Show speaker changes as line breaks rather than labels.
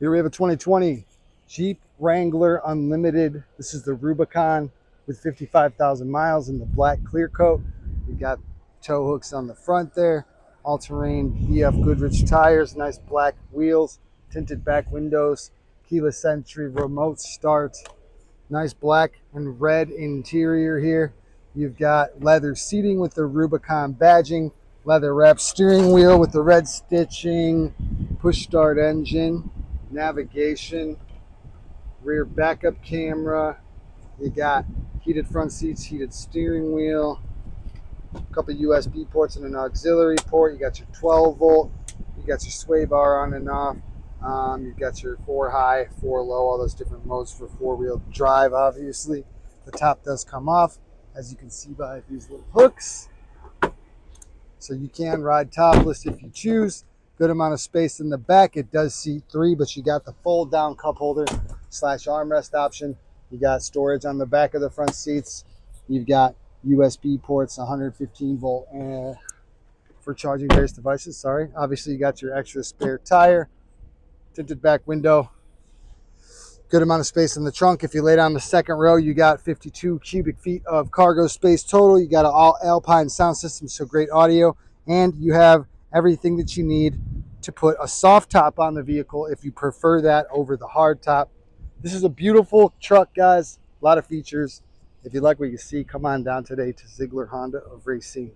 Here we have a 2020 Jeep Wrangler Unlimited. This is the Rubicon with 55,000 miles in the black clear coat. You got tow hooks on the front there, all-terrain BF Goodrich tires, nice black wheels, tinted back windows, keyless entry, remote start, nice black and red interior here. You've got leather seating with the Rubicon badging, leather wrapped steering wheel with the red stitching, push start engine, navigation, rear backup camera. You got heated front seats, heated steering wheel, a couple USB ports and an auxiliary port. You got your 12 volt. You got your sway bar on and off. Um, you've got your four high, four low, all those different modes for four wheel drive, obviously. The top does come off, as you can see by these little hooks. So you can ride topless if you choose. Good amount of space in the back. It does seat three, but you got the fold down cup holder slash armrest option. You got storage on the back of the front seats. You've got USB ports, 115 volt uh, for charging various devices. Sorry. Obviously, you got your extra spare tire, tinted back window, good amount of space in the trunk. If you lay down the second row, you got 52 cubic feet of cargo space total. You got an all Alpine sound system, so great audio, and you have everything that you need to put a soft top on the vehicle if you prefer that over the hard top. This is a beautiful truck, guys. A lot of features. If you like what you see, come on down today to Zeigler Honda of Racine.